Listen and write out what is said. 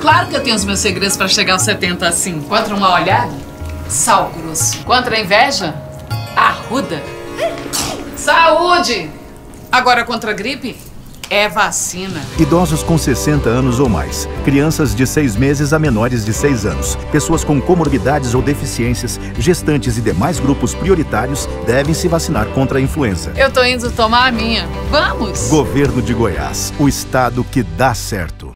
Claro que eu tenho os meus segredos para chegar aos 70 assim. Contra uma olhada, sal grosso. Contra a inveja, arruda. Saúde! Agora contra a gripe, é vacina. Idosos com 60 anos ou mais, crianças de 6 meses a menores de 6 anos, pessoas com comorbidades ou deficiências, gestantes e demais grupos prioritários devem se vacinar contra a influenza. Eu tô indo tomar a minha. Vamos! Governo de Goiás, o estado que dá certo.